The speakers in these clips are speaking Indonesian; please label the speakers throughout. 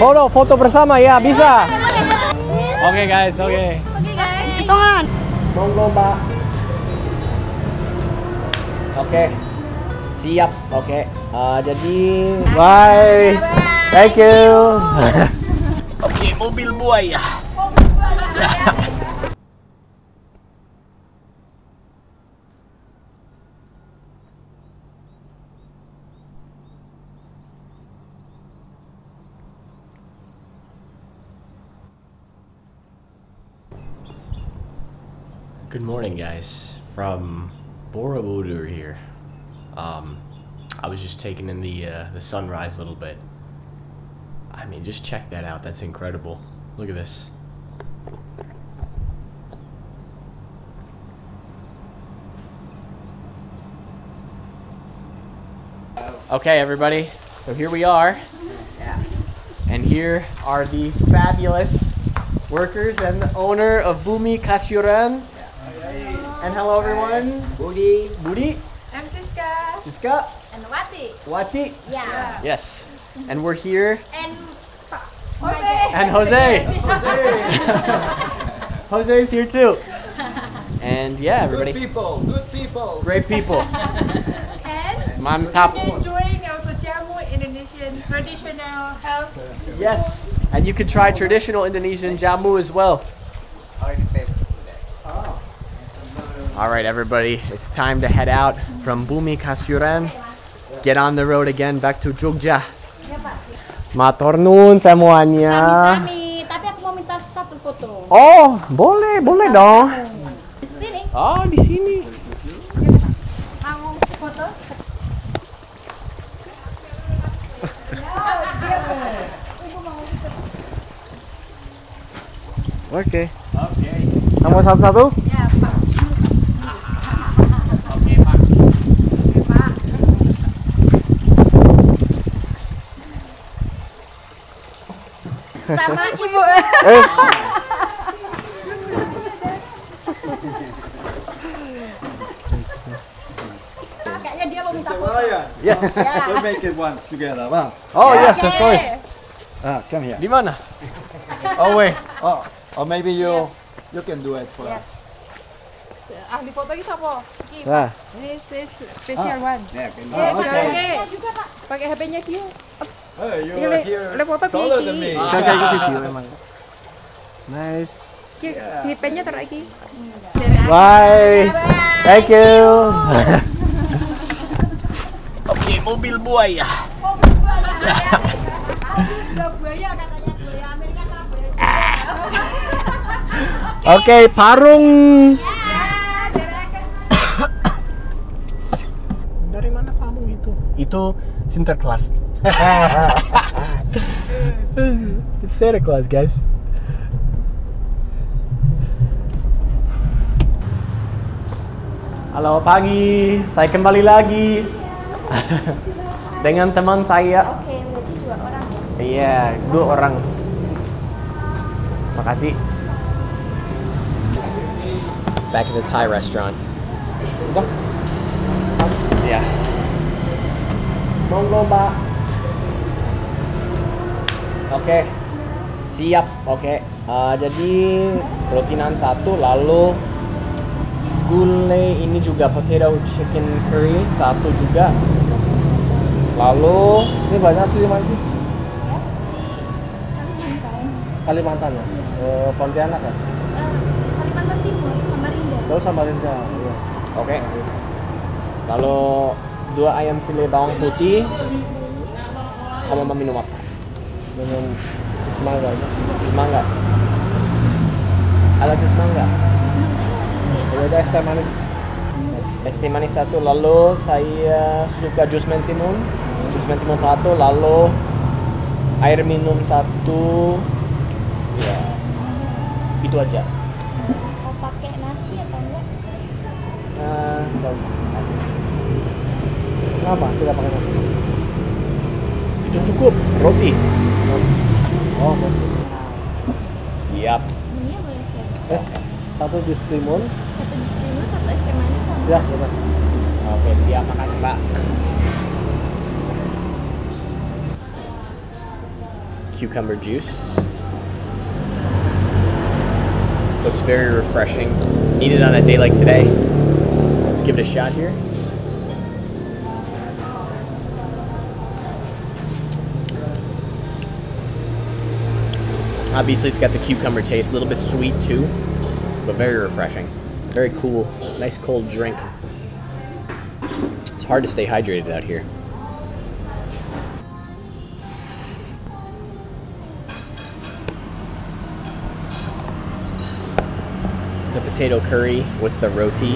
Speaker 1: Foto, foto bersama ya, bisa. Oke guys, oke.
Speaker 2: Hitungan.
Speaker 1: Monggo mbak. Oke. Siap, oke. Eh, jadi, bye. Thank you. oke, mobil buaya. Good morning, guys. From Borobudur here. Um, I was just taking in the uh, the sunrise a little bit. I mean, just check that out. That's incredible. Look at this. Okay, everybody. So here we are. And here are the fabulous workers and the owner of Bumi Kasyuran. And hello, everyone. Budi. Budi.
Speaker 3: I'm Siska
Speaker 1: Siska.
Speaker 3: and Wati.
Speaker 1: Wati.
Speaker 3: Yeah.
Speaker 1: Yes. And we're here.
Speaker 3: And Pak oh Jose.
Speaker 1: And Jose. Jose is here too. And yeah, everybody.
Speaker 4: Good people, good people.
Speaker 1: Great people.
Speaker 3: and
Speaker 1: Mantap.
Speaker 3: enjoying also jamu Indonesian traditional health.
Speaker 1: Yes. And you can try traditional Indonesian jamu as well. All right, everybody, it's time to head out from Bumi Kasuran. Get on the road again back to Jogja. Matur nuwun semuanya.
Speaker 2: Sami-sami. Tapi aku mau minta satu foto.
Speaker 1: Oh, boleh, boleh dong.
Speaker 2: Di sini.
Speaker 1: Oh, di sini.
Speaker 2: Mau foto?
Speaker 1: Oke.
Speaker 4: Oke.
Speaker 1: Kamu satu-satu?
Speaker 3: Ya, Pak.
Speaker 1: Oke, Pak.
Speaker 3: Oke, Pak.
Speaker 2: Sama ibu.
Speaker 1: Eh,
Speaker 2: Kayaknya dia mau minta foto.
Speaker 1: Yes.
Speaker 4: we'll make it one together, bang.
Speaker 1: Oh, yes, of course.
Speaker 4: Ah, come here.
Speaker 1: Di mana? Oh, wait.
Speaker 4: Oh, or maybe you you can do it for us.
Speaker 3: Ahli foto ini siapa?
Speaker 1: Nah.
Speaker 3: This is special one.
Speaker 4: Yeah, can
Speaker 3: Ya,
Speaker 4: oh, okay.
Speaker 3: oke. Pakai HP-nya dia.
Speaker 4: Hey, you
Speaker 3: Boleh-
Speaker 4: are here
Speaker 3: foto
Speaker 4: taller than me.
Speaker 1: Kayak gitu video emang. Nice.
Speaker 3: Ki- HP-nya taruh lagi.
Speaker 1: Bye. Thank you. Oke, mobil buaya.
Speaker 2: buaya katanya buaya Amerika sama buaya
Speaker 1: Oke, parung. Dari mana kamu itu? Itu Sinterklas. It's Santa Claus, guys. Halo pagi, saya kembali lagi dengan teman saya.
Speaker 2: Oke, berarti dua orang ya.
Speaker 1: Iya, dua orang. Makasih. Back at the Thai restaurant. Udah? Iya. Monggo, Mbak. Oke. Siap. Oke. Eh, jadi rotinan satu lalu gulai ini juga potato chicken curry satu juga. Lalu ini banyak sih mana sih? Kalimantan ya? Eh, Pontianak ya?
Speaker 2: Kalimantan Timur, Samarinda.
Speaker 1: Terus Samarinda. Iya. Oke. Lalu dua ayam file bawang putih. Kamu mau minum apa? Minum jus mangga. Jus mangga. Ada jus mangga. Ya udah es teh manis. Es teh manis satu. Lalu saya suka jus mentimun. Jus mentimun satu. Lalu air minum satu. Ya. Itu aja.
Speaker 2: Mau pakai nasi atau enggak?
Speaker 1: Nah, nggak usah nasi. Kenapa tidak pakai nasi? Itu cukup roti. Oh, roti. Siap.
Speaker 2: Ini boleh siap.
Speaker 1: Eh, satu jus limun.
Speaker 2: Satu jus limau, satu es teh manis sama.
Speaker 1: Ya, benar. Oke, siap. Makasih, Mbak. cucumber juice. Looks very refreshing. Need it on a day like today. Let's give it a shot here. Obviously, it's got the cucumber taste, a little bit sweet too, but very refreshing. Very cool, nice cold drink. It's hard to stay hydrated out here. The potato curry with the roti.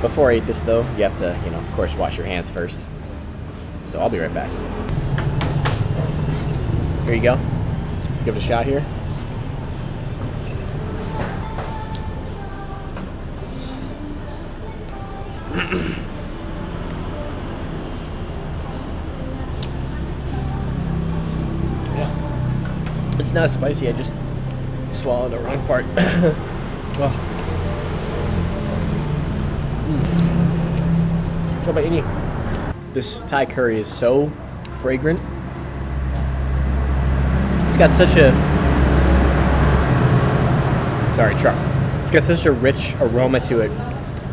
Speaker 1: Before I eat this though, you have to, you know, of course, wash your hands first. So I'll be right back. Here you go. Let's give it a shot here. yeah. It's not spicy, I just swallowed the wrong part. oh. Mm. This Thai curry is so fragrant. Got such a sorry truck. It's got such a rich aroma to it,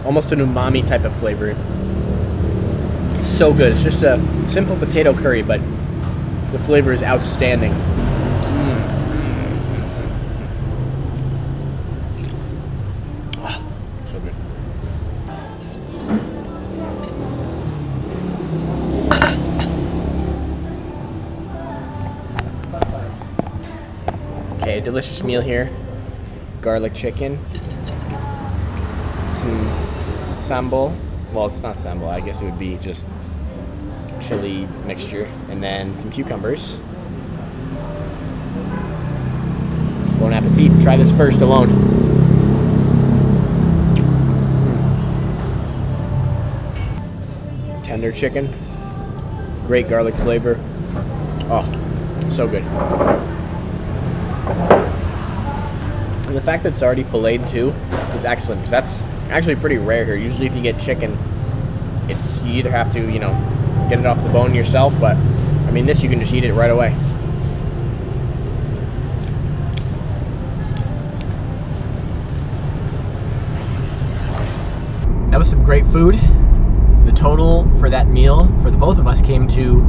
Speaker 1: almost an umami type of flavor. It's so good. It's just a simple potato curry, but the flavor is outstanding. Delicious meal here. Garlic chicken. Some sambal. Well, it's not sambal. I guess it would be just chili mixture. And then some cucumbers. Bon appetit. Try this first alone. Mm. Tender chicken. Great garlic flavor. Oh, so good. And the fact that it's already filleted too is excellent because that's actually pretty rare here. Usually, if you get chicken, it's you either have to you know get it off the bone yourself, but I mean this you can just eat it right away. That was some great food. The total for that meal for the both of us came to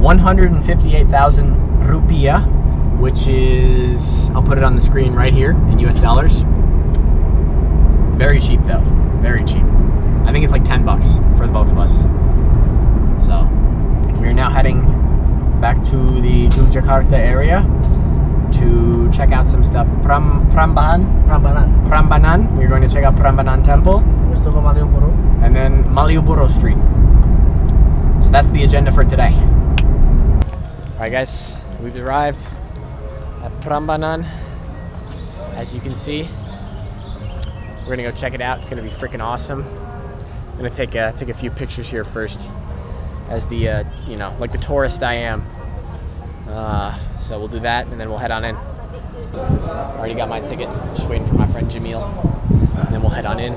Speaker 1: 158,000 rupiah, which is I'll put it on the screen right here in US dollars. Very cheap though. Very cheap. I think it's like 10 bucks for the both of us. So, we're now heading back to the Yogyakarta area to check out some stuff. Pram Prambanan,
Speaker 5: Prambanan.
Speaker 1: Prambanan. We're going to check out Prambanan Temple
Speaker 5: itu ke Malioboro.
Speaker 1: and then Malioboro Street. So that's the agenda for today. All right, guys, we've arrived Prambanan. As you can see, we're gonna go check it out. It's gonna be freaking awesome. I'm gonna take a, take a few pictures here first, as the uh, you know like the tourist I am. Uh, so we'll do that, and then we'll head on in. Already got my ticket. Just waiting for my friend Jamil, and then we'll head on in.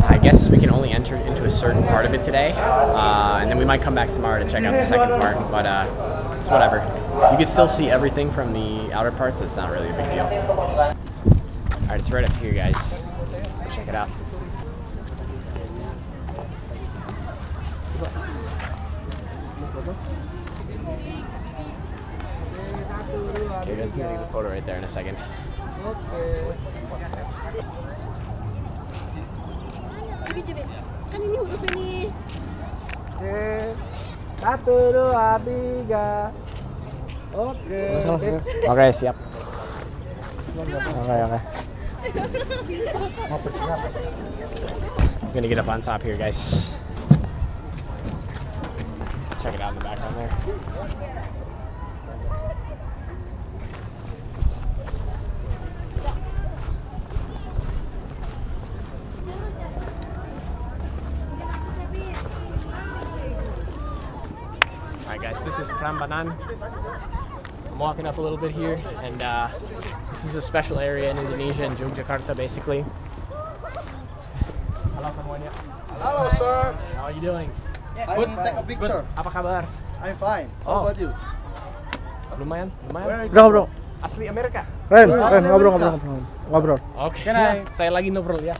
Speaker 1: I guess we can only enter into a certain part of it today, uh, and then we might come back tomorrow to check out the second part. But uh, it's whatever. You can still see everything from the outer part, so it's not really a big deal. All right, it's right up here, guys. Check it out. Okay, guys, I'm gonna get a photo right there in a second.
Speaker 5: Satu, dua. Oke.
Speaker 1: Oke, siap. Oke, oke. I'm gonna get up on top here, guys. Check it out in the background there. Alright, guys, this is Prambanan. I'm walking up a little bit here, and uh, this is a special area in Indonesia, in Yogyakarta, basically. Halo semuanya.
Speaker 4: Hello, sir.
Speaker 1: How are you doing?
Speaker 4: I will take a picture.
Speaker 1: Apa kabar?
Speaker 4: I'm fine.
Speaker 1: Oh.
Speaker 4: How about you?
Speaker 1: Lumayan, lumayan.
Speaker 5: Bro, bro.
Speaker 1: Asli Amerika.
Speaker 5: Ren, Ren, ngobrol, ngobrol, ngobrol. Ngobrol.
Speaker 1: Oke. Ya, saya lagi ngobrol ya.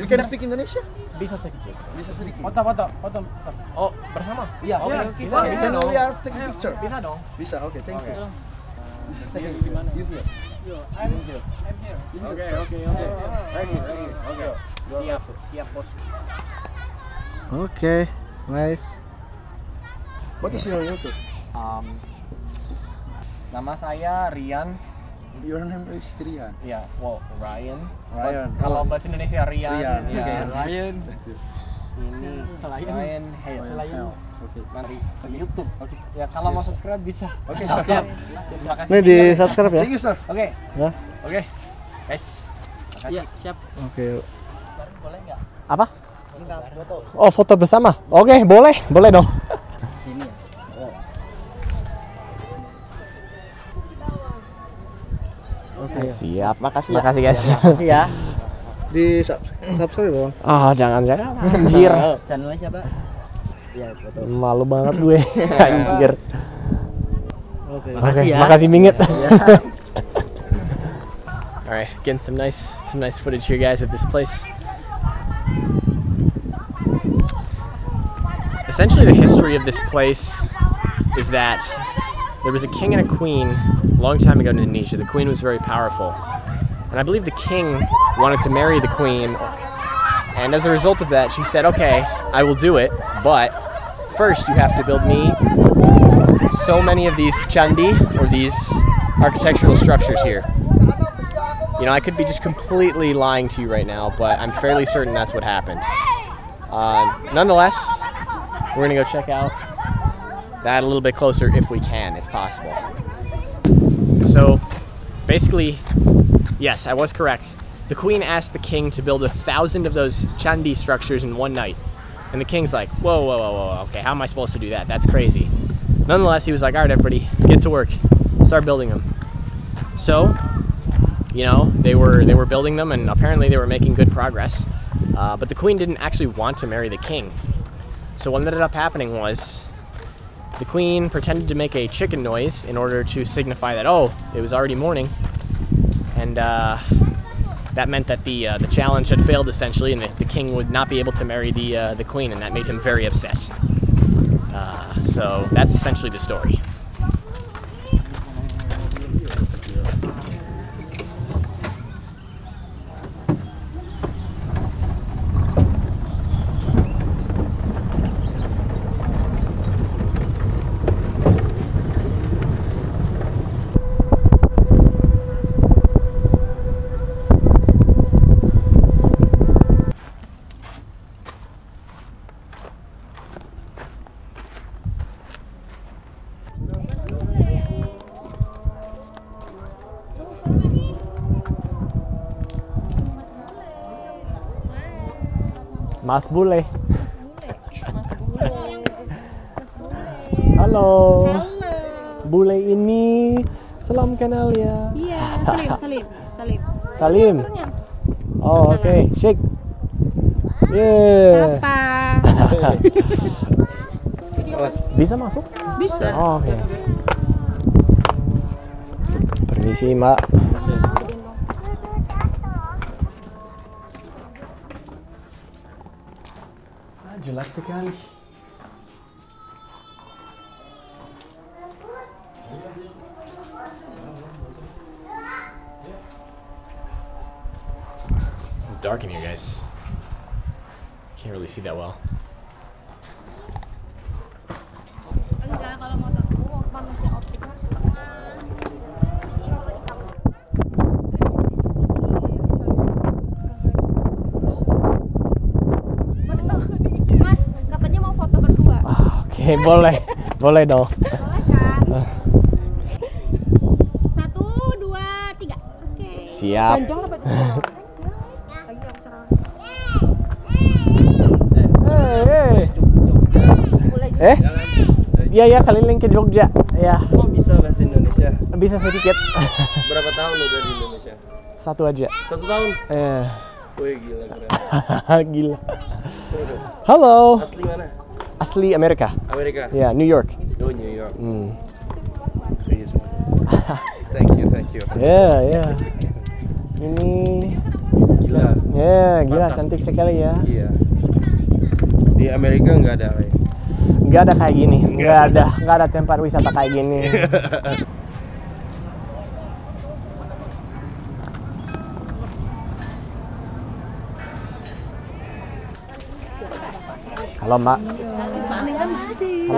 Speaker 4: You can speak Indonesia?
Speaker 1: Bisa sedikit.
Speaker 4: Bisa sedikit.
Speaker 6: Foto, foto, foto. Stop.
Speaker 1: Oh, bersama?
Speaker 6: Iya,
Speaker 1: Oke,
Speaker 6: oke.
Speaker 1: bisa,
Speaker 6: Oke.
Speaker 1: bisa
Speaker 4: Then
Speaker 1: dong.
Speaker 4: we are taking picture.
Speaker 1: Bisa dong.
Speaker 4: Bisa, okay, thank you. Just take a, you here.
Speaker 6: I'm here. I'm here.
Speaker 1: Oke, oke, oke. Lagi, lagi. Oke. Siap, siap bos.
Speaker 5: Oke, nice.
Speaker 4: What is your YouTube?
Speaker 1: Um, nama saya Rian.
Speaker 4: Your name is Rian.
Speaker 1: Ya, wow, Ryan.
Speaker 4: Ryan.
Speaker 1: Kalau bahasa Indonesia Rian.
Speaker 4: Rian,
Speaker 1: Ya,
Speaker 4: oke.
Speaker 1: Ryan.
Speaker 4: It.
Speaker 1: Ini Ryan Hale.
Speaker 4: Ryan. Okay.
Speaker 1: Mari YouTube. Oke. Ya, kalau mau subscribe bisa.
Speaker 4: Oke,
Speaker 1: siap.
Speaker 4: siap.
Speaker 1: Terima kasih.
Speaker 5: Ini di subscribe ya?
Speaker 4: Thank you, sir.
Speaker 1: Oke.
Speaker 5: Ya.
Speaker 1: Oke. Guys. Makasih.
Speaker 6: siap.
Speaker 5: Oke.
Speaker 1: Boleh enggak?
Speaker 5: Apa?
Speaker 1: Foto.
Speaker 5: Oh, foto bersama. Oke, boleh. Boleh dong.
Speaker 1: Sini ya.
Speaker 5: Oke.
Speaker 1: Siap. Makasih. Makasih guys.
Speaker 5: ya. Di sub- subscribe dong.
Speaker 1: Ah, jangan jangan. Anjir.
Speaker 6: Channelnya siapa?
Speaker 1: Malu banget gue. Anjir.
Speaker 5: Oke.
Speaker 1: Oke, makasih Mingit. All right, getting some nice some nice footage here, guys, of this place. Essentially, the history of this place is that there was a king and a queen a long time ago in Indonesia. The queen was very powerful, and I believe the king wanted to marry the queen. And as a result of that, she said, "Okay, I will do it, but first you have to build me so many of these chandi or these architectural structures here. You know, I could be just completely lying to you right now, but I'm fairly certain that's what happened. Uh, nonetheless, we're gonna go check out that a little bit closer if we can, if possible. So, basically, yes, I was correct. The queen asked the king to build a thousand of those chandi structures in one night. And the king's like, whoa, whoa, whoa, whoa, okay, how am I supposed to do that? That's crazy. Nonetheless, he was like, all right, everybody, get to work, start building them. So, you know, they were they were building them, and apparently they were making good progress. Uh, but the queen didn't actually want to marry the king. So what ended up happening was the queen pretended to make a chicken noise in order to signify that oh, it was already morning, and uh, that meant that the uh, the challenge had failed essentially, and the, the king would not be able to marry the uh, the queen, and that made him very upset. Uh, so that's essentially the story. Mas Bule. Halo. Bule ini Salam kenal ya.
Speaker 2: Iya, Salim, Salim, Salim.
Speaker 1: Salim. Oh, oke. Shake. Yeah.
Speaker 2: Sapa.
Speaker 1: Bisa masuk?
Speaker 2: Bisa.
Speaker 1: Oh, oke. Permisi, Mbak. Ah, jelek sekali. It's dark in here, guys. Can't really see that well. Boleh. boleh dong.
Speaker 2: Boleh kan? Satu, dua, tiga. Oke.
Speaker 1: Siap.
Speaker 2: Serang.
Speaker 1: Hey,
Speaker 2: Boleh juga.
Speaker 1: Eh? Iya ya keliling ke Jogja. Ya,
Speaker 6: Kok bisa bahasa Indonesia?
Speaker 1: bisa sedikit.
Speaker 6: Berapa tahun udah di Indonesia?
Speaker 1: Satu aja.
Speaker 6: Satu tahun?
Speaker 1: Eh,
Speaker 6: Wih gila keren.
Speaker 1: gila. Halo.
Speaker 6: Asli mana?
Speaker 1: Asli Amerika.
Speaker 6: Amerika?
Speaker 1: Ya, New York.
Speaker 6: Oh New York.
Speaker 1: Hmm.
Speaker 6: Iya, semua.
Speaker 4: you.
Speaker 1: Ya, ya. Ini
Speaker 4: Gila.
Speaker 1: ya gila
Speaker 4: Fantastis.
Speaker 1: cantik sekali ya.
Speaker 4: Iya. Di Amerika nggak ada kayak.
Speaker 1: Nggak ada kayak gini. Nggak ada, nggak ada tempat wisata kayak gini. Halo Mbak.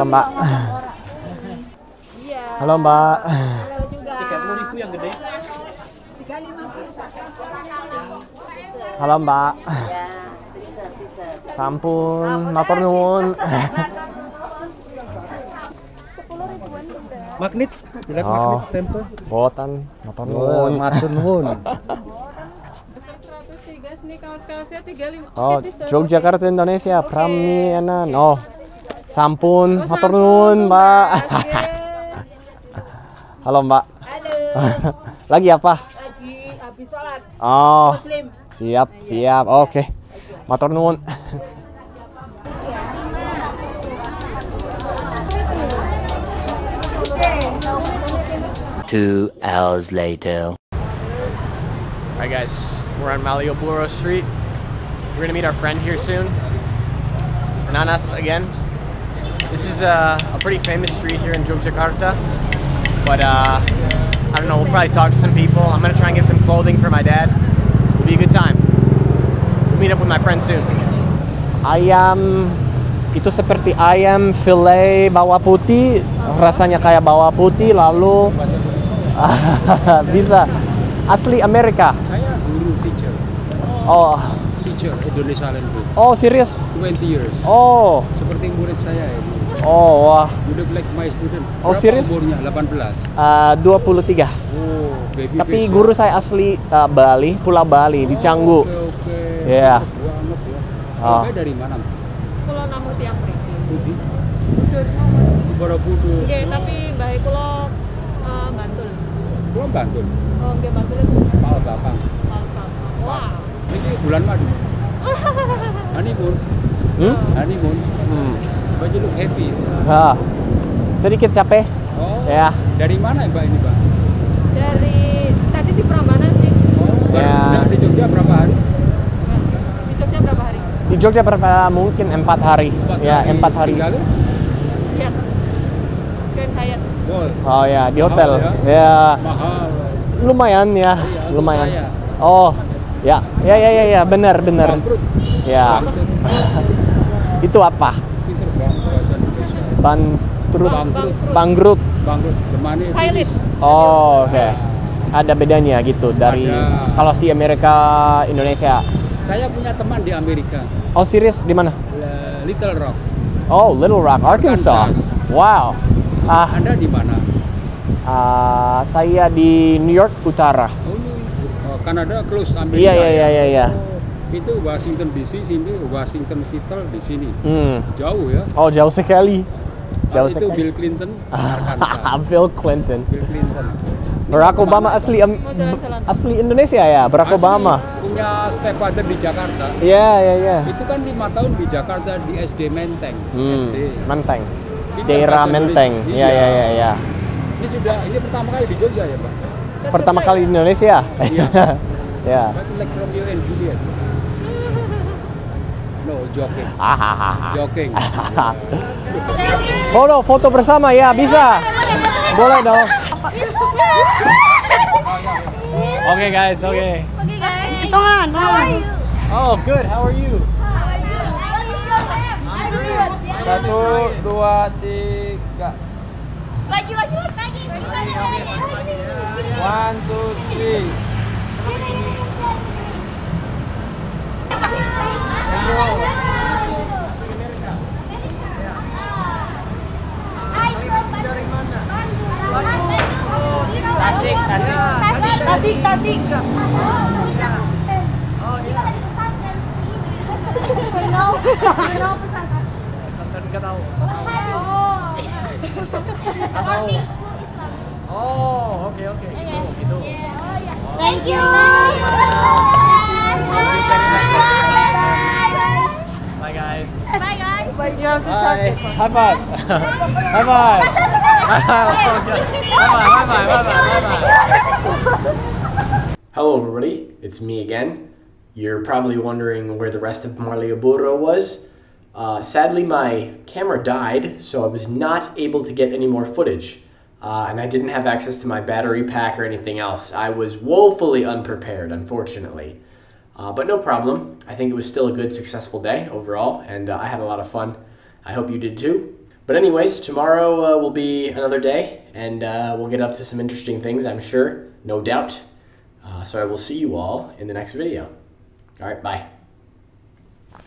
Speaker 1: Halo Mbak. Halo Mbak. Halo Mbak. Sampun, matur nuwun.
Speaker 4: Magnet. Jelek
Speaker 1: Oh.
Speaker 4: magnet tempe.
Speaker 1: Botan, matur
Speaker 4: Oh,
Speaker 1: nuwun.
Speaker 4: matur nuwun.
Speaker 2: Besar 103 sini kaos-kaosnya 35.
Speaker 1: Oh. Yogyakarta Indonesia,
Speaker 2: Oke.
Speaker 1: Pramienan. Sampun,
Speaker 2: Oh, sampun,
Speaker 1: nuwun, Mbak.
Speaker 2: Oke.
Speaker 1: Halo, Mbak.
Speaker 7: Halo,
Speaker 1: Lagi apa?
Speaker 7: lagi habis sholat
Speaker 1: Oh,
Speaker 7: muslim.
Speaker 1: siap, siap. Oke. Matur nuwun.
Speaker 8: Two hours later.
Speaker 1: Alright guys, we're on Malioboro Street. We're gonna meet our friend here soon. Ananas again. This is uh, a pretty famous street here in Yogyakarta. But uh, I don't know, we'll probably talk to some people. I'm gonna try and get some clothing for my dad. It'll be a good time. We'll meet up with my friend soon. Ayam itu seperti ayam fillet bawah putih, rasanya kayak bawah putih lalu bisa asli Amerika.
Speaker 9: Saya guru teacher,
Speaker 1: Oh,
Speaker 9: teacher Indonesia
Speaker 1: oh serius?
Speaker 9: 20 years.
Speaker 1: Oh,
Speaker 9: Seperti murid saya ini.
Speaker 1: Oh wah,
Speaker 9: look like my student.
Speaker 1: Oh,
Speaker 9: Berapa
Speaker 1: serius?
Speaker 9: umurnya? 18.
Speaker 1: Eh, 23.
Speaker 9: Oh, baby
Speaker 1: Tapi
Speaker 9: face
Speaker 1: guru
Speaker 9: ya.
Speaker 1: saya asli eh, Bali, Pulau Bali di Canggu.
Speaker 9: Oke, oke.
Speaker 1: Iya.
Speaker 9: Banget ya.
Speaker 1: Oh.
Speaker 9: Oke, dari mana?
Speaker 2: Kulo namung tiang mriki. Mas.
Speaker 9: Borobudur.
Speaker 2: Nggih, tapi bae kulo eh, Bantul.
Speaker 9: Gua Bantul.
Speaker 2: Oh, nggih Bantul
Speaker 9: Palbapang.
Speaker 2: Palpam. Wah.
Speaker 9: Ini bulan madu. Honeymoon.
Speaker 1: Hmm?
Speaker 9: Honeymoon.
Speaker 1: Hmm.
Speaker 9: Baju look happy.
Speaker 1: Ah, sedikit capek.
Speaker 9: Oh.
Speaker 1: Ya.
Speaker 9: Dari mana Mbak ini, Mbak?
Speaker 2: Dari tadi di Prambanan sih.
Speaker 9: Oh,
Speaker 1: Ya.
Speaker 9: di Jogja berapa hari?
Speaker 2: Di Jogja berapa hari?
Speaker 1: Di Jogja berapa mungkin empat hari. ya empat hari.
Speaker 9: Tinggalnya?
Speaker 2: Iya. Grand Hyatt.
Speaker 9: Oh,
Speaker 1: Oh ya di hotel.
Speaker 9: Mahal
Speaker 1: Ya
Speaker 9: mahal.
Speaker 1: lumayan ya,
Speaker 9: Iya, untuk
Speaker 1: lumayan.
Speaker 9: saya.
Speaker 1: Oh, ya, ya, ya, ya, ya, benar, benar. Ya, itu apa?
Speaker 9: Pinter banget bahasa Indonesia.
Speaker 1: Bantrut,
Speaker 9: Bangkrut.
Speaker 1: bangkrut.
Speaker 9: Bangkrut. Lemani.
Speaker 2: Thailand.
Speaker 1: Oh, oke. Ada bedanya gitu dari
Speaker 9: Ada.
Speaker 1: kalau si Amerika Indonesia.
Speaker 9: Saya punya teman di Amerika.
Speaker 1: Oh, serius di mana?
Speaker 9: Le- Little Rock.
Speaker 1: Oh, Little Rock, Arkansas.
Speaker 9: Arkansas.
Speaker 1: Wow. Ah,
Speaker 9: Anda di mana?
Speaker 1: ah, saya di New York Utara.
Speaker 9: Oh, oh, Kanada close Amerika.
Speaker 1: Iya, iya,
Speaker 9: ya?
Speaker 1: iya, iya, iya.
Speaker 9: Oh, Itu Washington DC sini, Washington Seattle di sini.
Speaker 1: Hmm.
Speaker 9: Jauh ya.
Speaker 1: Oh, jauh sekali.
Speaker 9: Ah,
Speaker 1: Jauh
Speaker 9: itu
Speaker 1: sekali.
Speaker 9: Bill Clinton, Arkansas.
Speaker 1: Bill Clinton.
Speaker 9: Bill Clinton.
Speaker 1: Barack Obama asli
Speaker 2: jalan-jalan.
Speaker 1: asli Indonesia ya, Barack
Speaker 9: Asli
Speaker 1: Obama.
Speaker 9: Punya stepfather di Jakarta.
Speaker 1: Iya, iya, iya.
Speaker 9: Itu kan lima tahun di Jakarta di SD Menteng.
Speaker 1: Hmm,
Speaker 9: SD.
Speaker 1: Menteng.
Speaker 9: Pintar
Speaker 1: Daerah Menteng.
Speaker 9: Indonesia.
Speaker 1: Iya, iya, iya, iya.
Speaker 9: Ini sudah ini pertama kali di Jogja ya, Pak?
Speaker 1: Pertama kali di Indonesia.
Speaker 9: Iya.
Speaker 1: ya.
Speaker 9: Like Juliet. No, joking.
Speaker 1: Hahaha.
Speaker 9: Joking.
Speaker 1: Foto, foto bersama ya, bisa. Boleh dong. Oke guys, oke. Oh, good. How are you?
Speaker 4: Satu, dua, tiga.
Speaker 7: Lagi, lagi, lagi.
Speaker 4: One, two, three.
Speaker 7: Tasik, tasik. Tasik, tasik. Pesantren.
Speaker 1: Pesantren tahu.
Speaker 7: Oh. Islam.
Speaker 1: Oh, oke oke.
Speaker 7: Thank you.
Speaker 1: Bye guys.
Speaker 7: Bye guys.
Speaker 1: Bye. High five. High five. Hello, everybody. It's me again. You're probably wondering where the rest of Malioboro was. Uh, sadly, my camera died, so I was not able to get any more footage. Uh, and I didn't have access to my battery pack or anything else. I was woefully unprepared, unfortunately. Uh, but no problem. I think it was still a good, successful day overall, and uh, I had a lot of fun. I hope you did too. But anyways, tomorrow uh, will be another day, and uh, we'll get up to some interesting things, I'm sure, no doubt. Uh, so I will see you all in the next video. All right, bye.